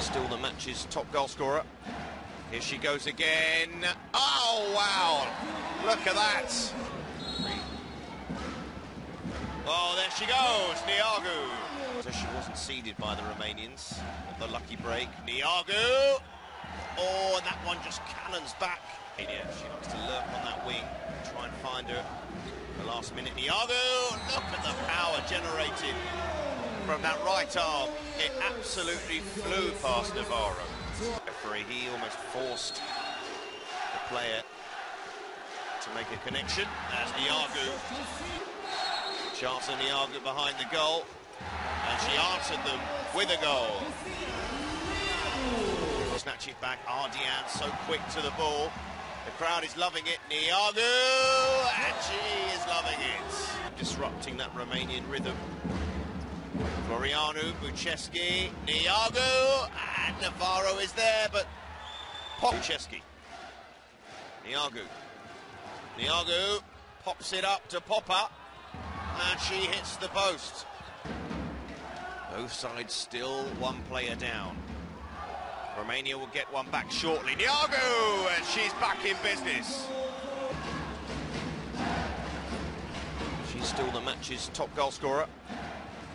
Still the match's top goal scorer. Here she goes again. Oh, wow. Look at that. Oh, there she goes, Neagu. So she wasn't seeded by the Romanians. The lucky break. Neagu. Oh, that one just cannons back. Yeah, she likes to lurk on that wing, try and find her. The last minute, Neagu. Look at the power generated from that right arm. It absolutely flew past Navarro. Referee, he almost forced the player to make a connection. As Neagu, Charlton Neagu behind the goal, and she answered them with a goal. Snatch it back, Ardian so quick to the ball. The crowd is loving it. Neagu, and she is loving it. Disrupting that Romanian rhythm. Florianu, Buceschi, Neagu, and Navarro is there, but Buceschi. Neagu. Neagu pops it up to Popper, and she hits the post. Both sides still one player down. Romania will get one back shortly. Neagu, and she's back in business. She's still the match's top goal scorer.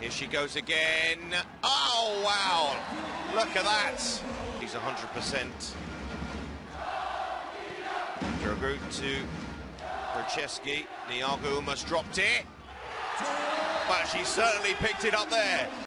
Here she goes again. Oh, wow. Look at that. He's 100%. Drogu to Franceschi. Neagu almost dropped it. But she certainly picked it up there.